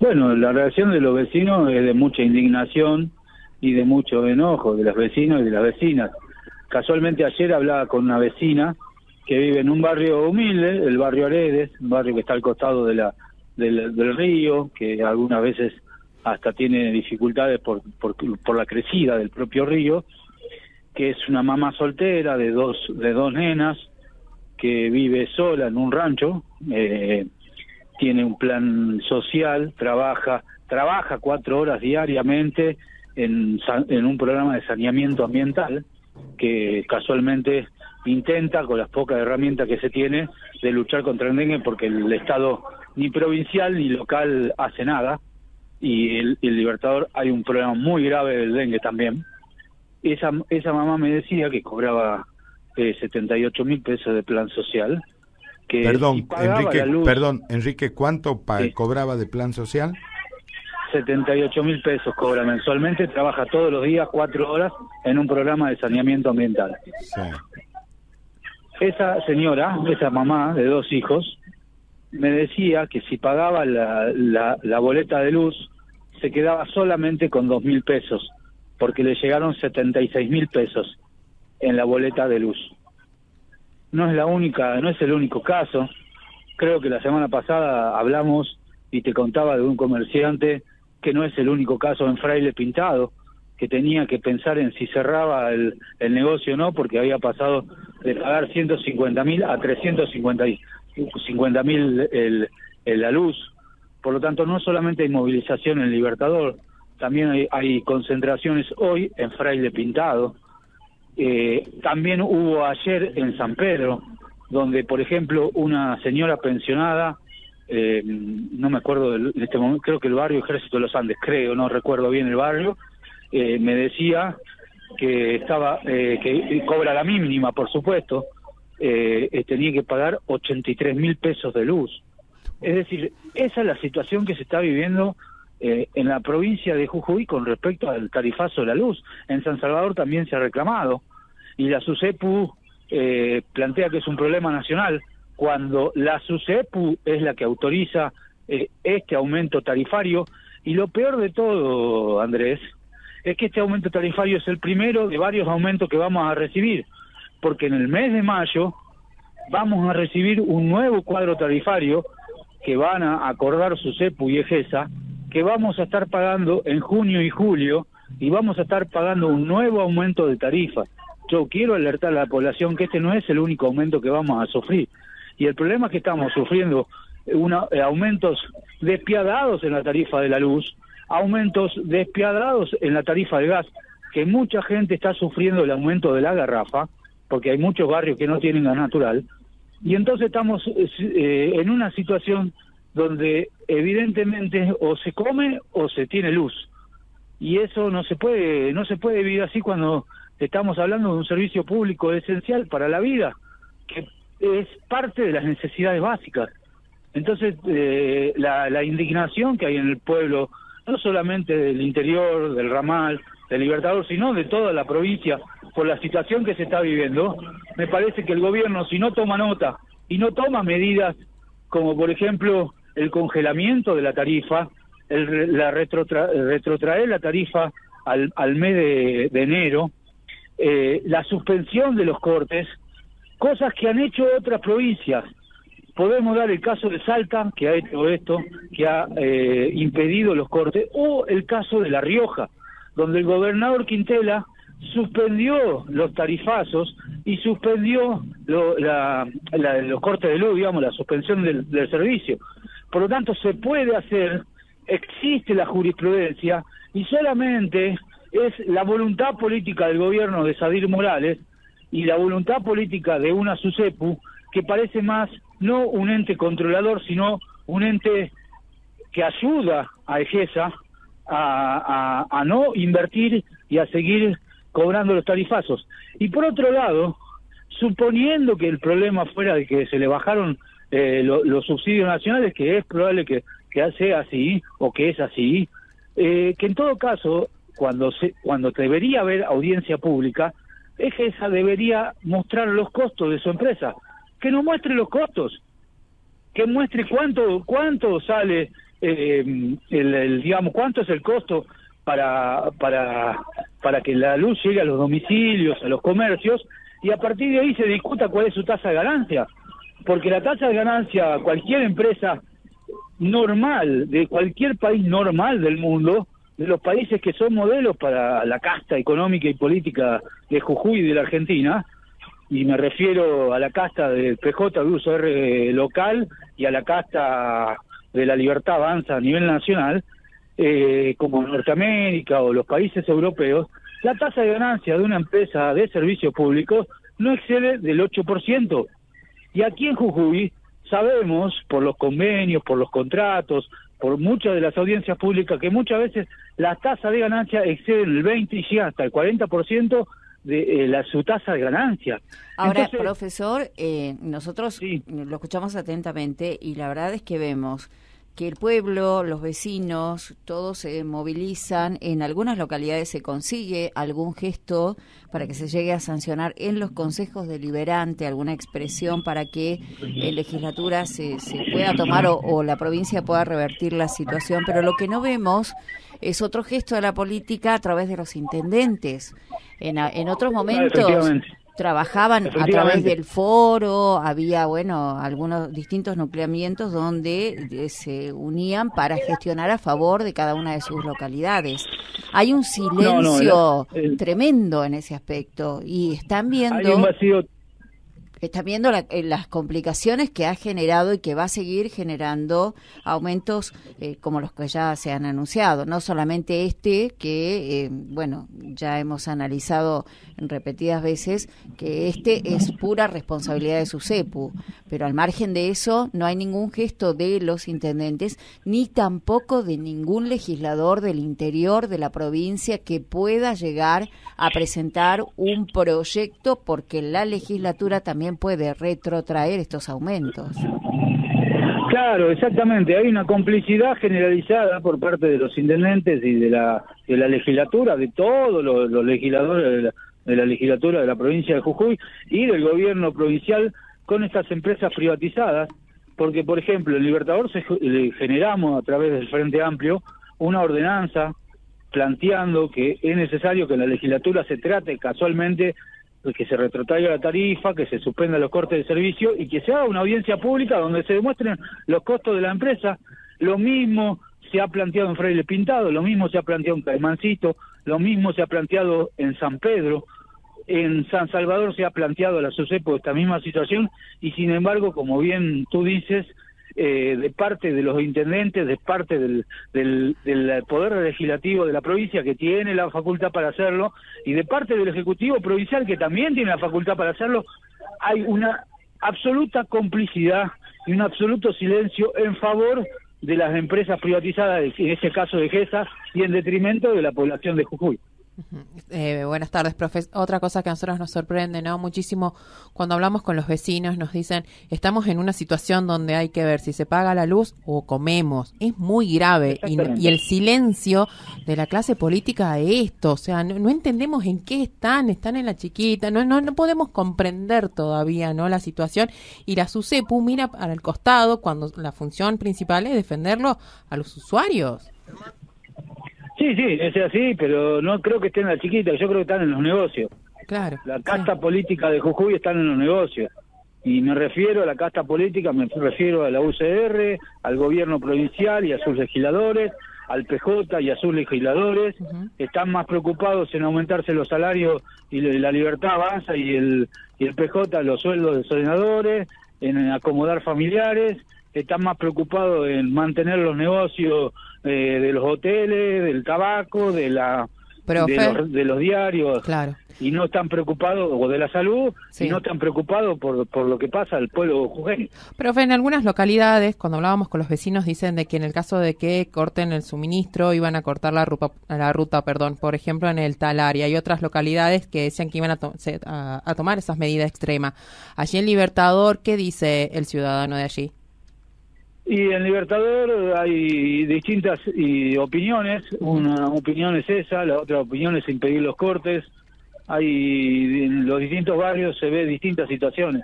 Bueno, la reacción de los vecinos es de mucha indignación y de mucho enojo de los vecinos y de las vecinas. Casualmente ayer hablaba con una vecina que vive en un barrio humilde, el barrio Aredes, un barrio que está al costado de la, del, río, que algunas veces hasta tiene dificultades por, por, por, la crecida del propio río, que es una mamá soltera de dos, de dos nenas, que vive sola en un rancho, eh, tiene un plan social, trabaja, trabaja cuatro horas diariamente en, en un programa de saneamiento ambiental, que casualmente intenta, con las pocas herramientas que se tiene, de luchar contra el dengue porque el Estado ni provincial ni local hace nada y el, Libertador hay un problema muy grave del dengue también. Esa, esa mamá me decía que cobraba eh, 78 mil pesos de plan social. Que perdón, Enrique, perdón, Enrique, ¿cuánto cobraba de plan social? 78 mil pesos cobra mensualmente, trabaja todos los días cuatro horas en un programa de saneamiento ambiental. Esa señora, esa mamá de dos hijos, me decía que si pagaba la, la, boleta de luz, se quedaba solamente con dos mil pesos, porque le llegaron 76 mil pesos en la boleta de luz. No es la única, no es el único caso. Creo que la semana pasada hablamos y te contaba de un comerciante que no es el único caso en Fraile Pintado, que tenía que pensar en si cerraba el, el negocio o no, porque había pasado de pagar 150 mil a 350 50 mil el, la luz. Por lo tanto, no solamente hay movilización en Libertador, también hay, concentraciones hoy en Fraile Pintado. Eh, también hubo ayer en San Pedro, donde, por ejemplo, una señora pensionada, eh, no me acuerdo de, este momento, creo que el barrio Ejército de los Andes, creo, no recuerdo bien el barrio, eh, me decía que estaba, que cobra la mínima, por supuesto, eh, eh, tenía que pagar 83 mil pesos de luz. Es decir, esa es la situación que se está viviendo eh, en la provincia de Jujuy con respecto al tarifazo de la luz. En San Salvador también se ha reclamado y la SUSEPU eh, plantea que es un problema nacional cuando la SUSEPU es la que autoriza este aumento tarifario y lo peor de todo, Andrés, es que este aumento tarifario es el primero de varios aumentos que vamos a recibir porque en el mes de mayo vamos a recibir un nuevo cuadro tarifario que van a acordar su CEPU y EGESA, que vamos a estar pagando en junio y julio y vamos a estar pagando un nuevo aumento de tarifa. Yo quiero alertar a la población que este no es el único aumento que vamos a sufrir. Y el problema es que estamos sufriendo una, eh, aumentos despiadados en la tarifa de la luz, aumentos despiadados en la tarifa de gas, que mucha gente está sufriendo el aumento de la garrafa, porque hay muchos barrios que no tienen gas natural, y entonces estamos eh, en una situación donde evidentemente o se come o se tiene luz y eso no se puede no se puede vivir así cuando estamos hablando de un servicio público esencial para la vida que es parte de las necesidades básicas. Entonces eh, la, la indignación que hay en el pueblo no solamente del interior del ramal del Libertador sino de toda la provincia por la situación que se está viviendo, me parece que el gobierno, si no toma nota y no toma medidas como, por ejemplo, el congelamiento de la tarifa, el, la retrotraer la tarifa al, al mes de, enero, eh, la suspensión de los cortes, cosas que han hecho otras provincias. Podemos dar el caso de Salta, que ha hecho esto, que ha eh, impedido los cortes, o el caso de La Rioja, donde el gobernador Quintela suspendió los tarifazos y suspendió los cortes de luz, digamos, la suspensión del, servicio. Por lo tanto, se puede hacer, existe la jurisprudencia y solamente es la voluntad política del gobierno de Sadir Morales y la voluntad política de una SUSEPU que parece más no un ente controlador, sino un ente que ayuda a EGESA a, a no invertir y a seguir cobrando los tarifazos. Y por otro lado, suponiendo que el problema fuera de que se le bajaron eh, los subsidios nacionales, que es probable que, que sea así o que es así, eh, que en todo caso, cuando, se, cuando debería haber audiencia pública, es que esa debería mostrar los costos de su empresa. Que no muestre los costos, que muestre cuánto, cuánto sale eh, el, digamos, cuánto es el costo para, para, para que la luz llegue a los domicilios, a los comercios, y a partir de ahí se discuta cuál es su tasa de ganancia. Porque la tasa de ganancia, cualquier empresa normal, de cualquier país normal del mundo, de los países que son modelos para la casta económica y política de Jujuy y de la Argentina, y me refiero a la casta del PJ de uso R local y a la casta de la libertad avanza a nivel nacional, eh, como Norteamérica o los países europeos, la tasa de ganancia de una empresa de servicios públicos no excede del 8%. Y aquí en Jujuy sabemos, por los convenios, por los contratos, por muchas de las audiencias públicas, que muchas veces la tasa de ganancia excede el 20 y llega hasta el 40% de eh, la, su tasa de ganancia. Ahora, profesor, eh, nosotros lo escuchamos atentamente y la verdad es que vemos que el pueblo, los vecinos, todos se movilizan. En algunas localidades se consigue algún gesto para que se llegue a sancionar en los consejos deliberantes, alguna expresión para que la legislatura se, pueda tomar o, la provincia pueda revertir la situación. Pero lo que no vemos es otro gesto de la política a través de los intendentes. En, en otros momentos trabajaban a través del foro, había, bueno, algunos distintos nucleamientos donde eh, se unían para gestionar a favor de cada una de sus localidades. Hay un silencio tremendo en ese aspecto y están viendo está viendo eh, las complicaciones que ha generado y que va a seguir generando aumentos eh, como los que ya se han anunciado. No solamente este, que, eh, bueno, ya hemos analizado en repetidas veces que este es pura responsabilidad de su CEPU, pero al margen de eso no hay ningún gesto de los intendentes ni tampoco de ningún legislador del interior de la provincia que pueda llegar a presentar un proyecto porque la legislatura también puede retrotraer estos aumentos. Claro, exactamente. Hay una complicidad generalizada por parte de los intendentes y de la, de la legislatura, de todos los, legisladores de la, legislatura de la provincia de Jujuy y del gobierno provincial con estas empresas privatizadas, porque, por ejemplo, en Libertador se, generamos a través del Frente Amplio una ordenanza planteando que es necesario que la legislatura se trate casualmente que se retrotraiga la tarifa, que se suspendan los cortes de servicio y que se haga una audiencia pública donde se demuestren los costos de la empresa. Lo mismo se ha planteado en Freire Pintado, lo mismo se ha planteado en Caimancito, lo mismo se ha planteado en San Pedro, en San Salvador se ha planteado la SUSEPO esta misma situación y sin embargo, como bien tú dices, eh, de parte de los intendentes, de parte del, del, Poder Legislativo de la provincia que tiene la facultad para hacerlo, y de parte del Ejecutivo Provincial que también tiene la facultad para hacerlo, hay una absoluta complicidad y un absoluto silencio en favor de las empresas privatizadas, en este caso de GESA, y en detrimento de la población de Jujuy. Eh, buenas tardes, profe. Otra cosa que a nosotros nos sorprende, ¿no? Muchísimo cuando hablamos con los vecinos nos dicen, estamos en una situación donde hay que ver si se paga la luz o comemos. Es muy grave y, el silencio de la clase política de esto, o sea, no, entendemos en qué están, están en la chiquita, no, no, no podemos comprender todavía, ¿no? La situación y la SUSEPU mira para el costado cuando la función principal es defenderlo a los usuarios. Sí, sí, es así, pero no creo que estén en la chiquita, yo creo que están en los negocios. Claro. La casta política de Jujuy están en los negocios. Y me refiero a la casta política, me refiero a la UCR, al gobierno provincial y a sus legisladores, al PJ y a sus legisladores. Están más preocupados en aumentarse los salarios y la libertad avanza y el, y el PJ los sueldos de senadores, en acomodar familiares están más preocupados en mantener los negocios eh, de los hoteles, del tabaco, de la de, los, diarios claro. y no están preocupados o de la salud y no están preocupados por, por lo que pasa al pueblo jujeño. Profe, en algunas localidades, cuando hablábamos con los vecinos, dicen de que en el caso de que corten el suministro, iban a cortar la ruta, la ruta perdón, por ejemplo, en el Talar, y hay otras localidades que decían que iban a, a tomar esas medidas extremas. Allí en Libertador, ¿qué dice el ciudadano de allí? Y en Libertador hay distintas y opiniones. Una opinión es esa, la otra opinión es impedir los cortes. Hay en los distintos barrios se ve distintas situaciones.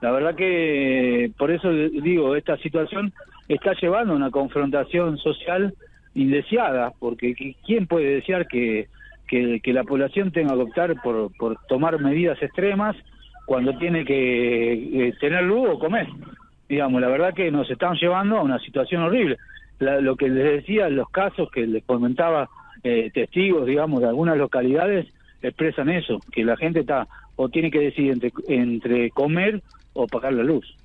La verdad que por eso digo, esta situación está llevando a una confrontación social indeseada, porque ¿quién puede desear que, que, la población tenga que optar por, por tomar medidas extremas cuando tiene que eh, tener luz o comer? Digamos, la verdad que nos están llevando a una situación horrible. lo que les decía, los casos que les comentaba eh, testigos, digamos, de algunas localidades, expresan eso, que la gente está o tiene que decidir entre, entre comer o pagar la luz.